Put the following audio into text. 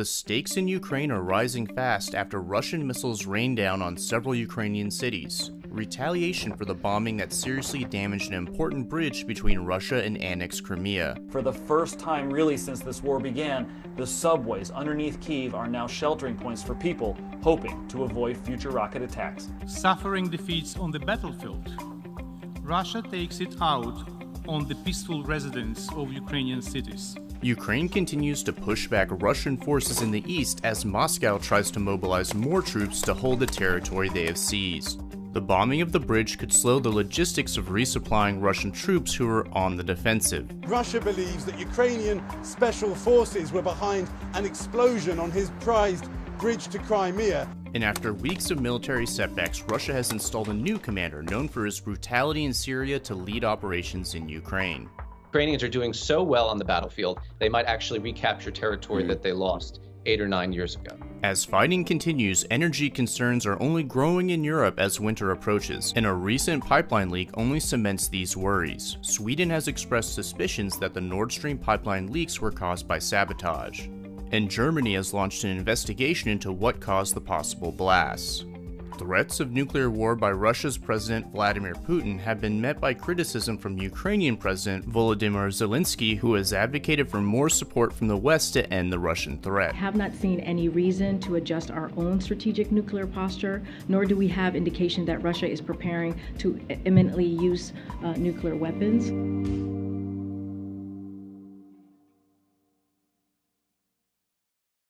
The stakes in Ukraine are rising fast after Russian missiles rain down on several Ukrainian cities. Retaliation for the bombing that seriously damaged an important bridge between Russia and annexed Crimea. For the first time, really, since this war began, the subways underneath Kiev are now sheltering points for people hoping to avoid future rocket attacks. Suffering defeats on the battlefield, Russia takes it out on the peaceful residents of Ukrainian cities. Ukraine continues to push back Russian forces in the east as Moscow tries to mobilize more troops to hold the territory they have seized. The bombing of the bridge could slow the logistics of resupplying Russian troops who are on the defensive. Russia believes that Ukrainian special forces were behind an explosion on his prized bridge to Crimea. And after weeks of military setbacks, Russia has installed a new commander known for his brutality in Syria to lead operations in Ukraine. Ukrainians are doing so well on the battlefield, they might actually recapture territory mm. that they lost eight or nine years ago. As fighting continues, energy concerns are only growing in Europe as winter approaches, and a recent pipeline leak only cements these worries. Sweden has expressed suspicions that the Nord Stream pipeline leaks were caused by sabotage, and Germany has launched an investigation into what caused the possible blasts threats of nuclear war by Russia's President Vladimir Putin have been met by criticism from Ukrainian President Volodymyr Zelensky, who has advocated for more support from the West to end the Russian threat. have not seen any reason to adjust our own strategic nuclear posture, nor do we have indication that Russia is preparing to imminently use uh, nuclear weapons.